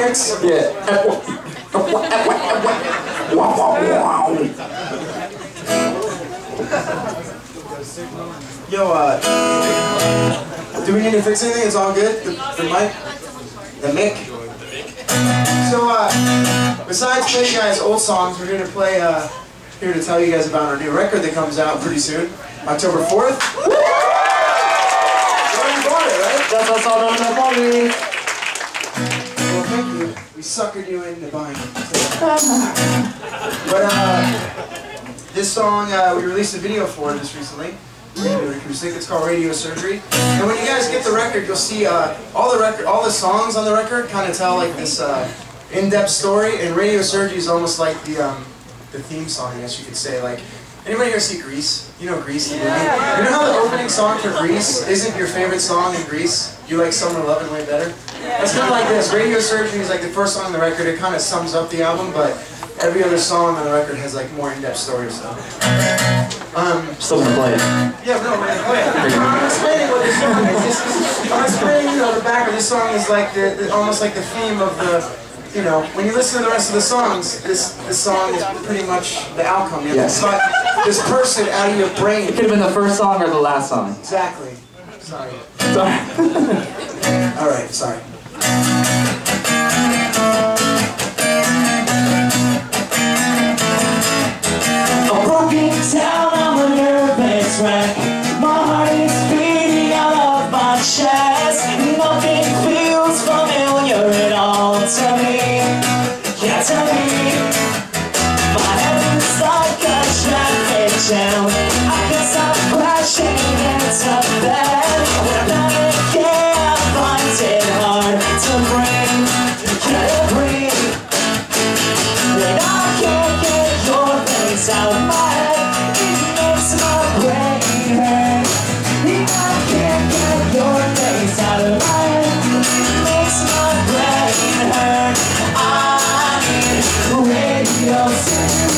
Yeah. Yo, uh, do we need to fix anything? It's all good? The, the mic? The mic? So, uh, besides playing guys old songs, we're here to play, uh, here to tell you guys about our new record that comes out pretty soon, October 4th. You already bought it, right? That's what's all on We suckered you into buying it. But, uh, this song, uh, we released a video for just recently. It's called Radio Surgery. And when you guys get the record, you'll see uh, all the record, all the songs on the record kind of tell like this uh, in-depth story. And Radio Surgery is almost like the um, the theme song, I guess you could say. Like, anybody here see Grease? You know Grease, the movie. You know how the opening song for Grease isn't your favorite song in Grease? You like Summer Lovin' way better. It's kind of like this. Radio Surgery is like the first song on the record. It kind of sums up the album, but every other song on the record has like more in-depth stories. So. Um, Still gonna play it. yeah, no, we're gonna play it. I'm explaining what this song is. This is I'm explaining, you know, the back of this song is like the, the almost like the theme of the, you know, when you listen to the rest of the songs, this this song is pretty much the outcome. You have Yes. To suck this person out of your brain. It could have been the first song or the last song. Exactly. Sorry. Sorry. All right. Sorry. I'm broken down, I'm a nervous wreck. My heart is beating out of my chest. Nothing feels familiar at all to me. Yeah, to me. I crashing into bed. When I'm I find it hard to breathe Can't breathe. And I can't get your out of my head. It makes my brain hurt. I can't get your out of my head It makes my brain hurt. I need radio